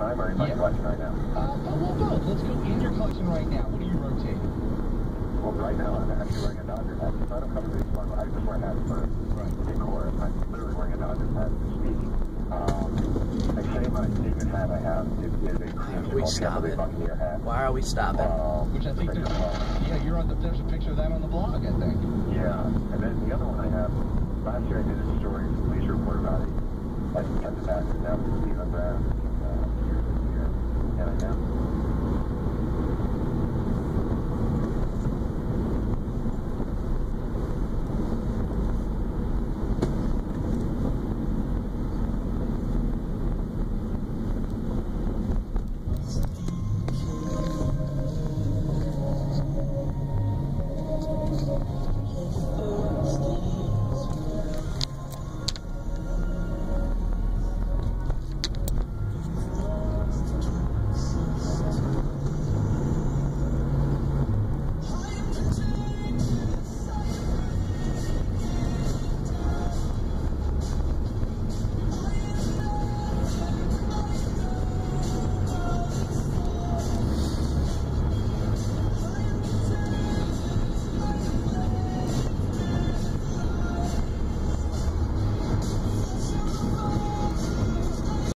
time, or are you Yeah. collection right now? Uh, uh well, both. Let's go in your collection right now. What are you rotating? Well, right now I'm actually wearing a Dodgers hat. I don't cover baseball, one. I just wear hats for Right. decor. I'm literally wearing a Dodgers hat to speak. Um, I say my favorite hat I have is, is a cream We stop it. Why are we stopping? Um, Which I think there's, um, yeah, you're on the, there's a picture of that on the blog, I think. Yeah, and then the other one I have, last year I did a story, Leisure Report about it. I just kept it back and now to see Brown. Uh,